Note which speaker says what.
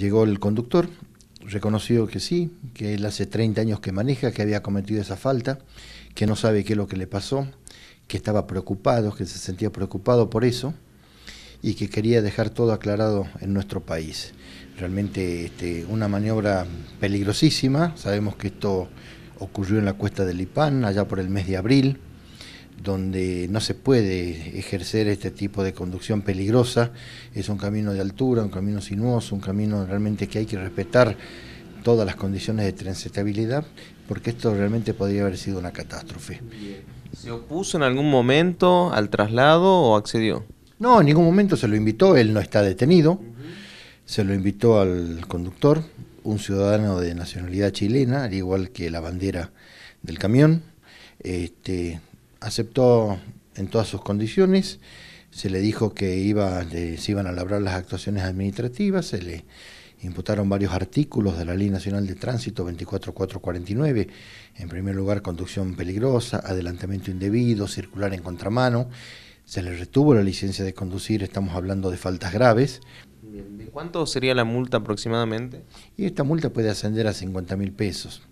Speaker 1: Llegó el conductor, reconoció que sí, que él hace 30 años que maneja, que había cometido esa falta, que no sabe qué es lo que le pasó, que estaba preocupado, que se sentía preocupado por eso y que quería dejar todo aclarado en nuestro país. Realmente este, una maniobra peligrosísima, sabemos que esto ocurrió en la cuesta del Lipán, allá por el mes de abril, donde no se puede ejercer este tipo de conducción peligrosa, es un camino de altura, un camino sinuoso, un camino realmente que hay que respetar todas las condiciones de transitabilidad, porque esto realmente podría haber sido una catástrofe.
Speaker 2: ¿Se opuso en algún momento al traslado o accedió?
Speaker 1: No, en ningún momento. Se lo invitó, él no está detenido, se lo invitó al conductor, un ciudadano de nacionalidad chilena, al igual que la bandera del camión, este, aceptó en todas sus condiciones, se le dijo que iba, se iban a labrar las actuaciones administrativas, se le imputaron varios artículos de la Ley Nacional de Tránsito 24449, en primer lugar conducción peligrosa, adelantamiento indebido, circular en contramano, se le retuvo la licencia de conducir, estamos hablando de faltas graves.
Speaker 2: ¿De cuánto sería la multa aproximadamente?
Speaker 1: Y esta multa puede ascender a 50 mil pesos.